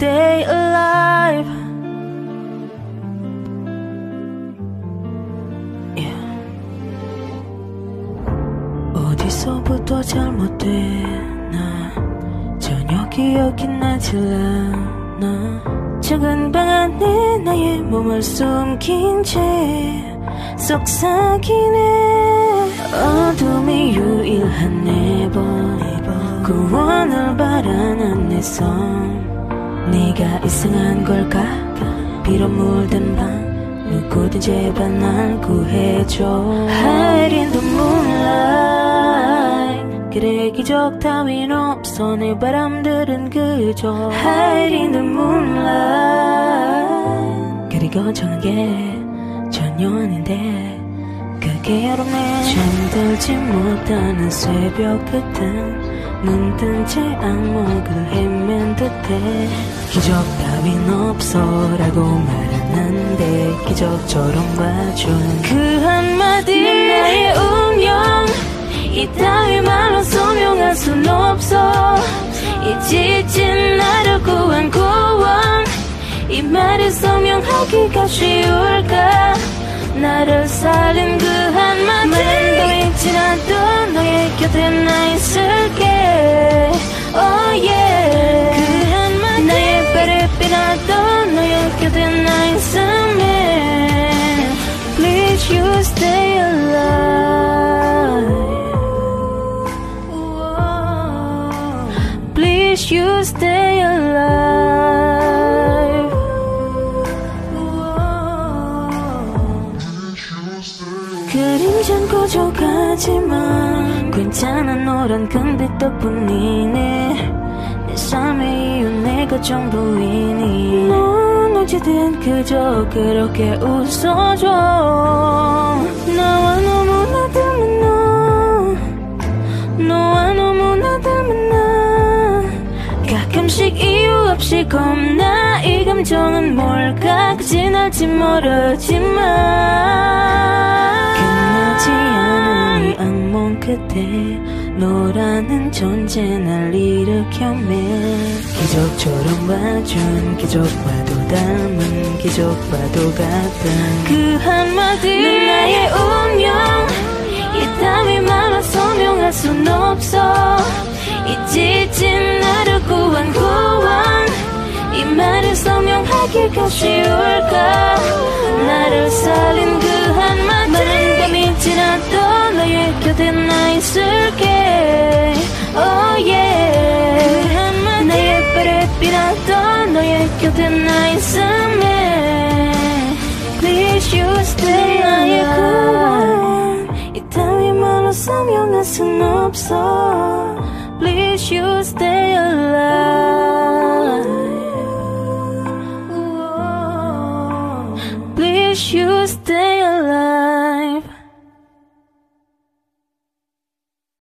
stay alive. Yeah. 어디서부터 잘못됐나? 전혀 기억이 나질 않아 작은 방 안에 나의 몸을 숨긴 채 속삭이네. 어둠이 유일한 내번 구원을 바라는 내손 네가 이상한 걸까? 비로 물든 밤 누구든 제발 날 구해줘. Hide in the moonlight 그래 기적 따윈 없어. 내 바람들은 그저. Hide in the moonlight 그리고 정한 게 전혀 아닌데 어렵네. 잠들지 못하는 새벽 끝은 눈뜬 채 악몽을 헤맨 듯해. 기적 따윈 없어라고 말하는데 기적처럼 와준 그 한마디 나의 운명. 이따위 말로 소명할 순 없어. 이 지친 나를 구한 구원. 이 말이 소명하기가 쉬울까? 나를 살린 너의 곁에 나 있을게 oh yeah 그 한마디 나의 발을 빼놔도 너의 곁에 나 있으면 Please you stay alive Please you stay 그림잔 고조가지만 괜찮아 노란 금빛 덕분이네. 내 삶의 이유 내가 정도이니. 넌 어찌든 그저 그렇게 웃어줘. 나와 너무나 닮은 너 너와 너무나 닮은 나 가끔씩 이유 없이 겁나 이 감정은 뭘까? 그진 알지 모르지만 악몽 끝에 너라는 존재 날 일으켜매. 기적처럼 와준 기적과도 닮은 기적과도 같은 그 한마디 넌 나의 운명. 이따위 말로 소명할 순 없어. 이 지친 나를 구한 구원. 이 말을 소명하기가 쉬울까? 나를 살린 그 한마디 있을게 oh yeah 그 한마디 나의 발을 삐나도 너의 곁에 나 있으면 Please you stay 나의 구원 이따위 말로 소명할 순 없어 Please you stay alive Please you stay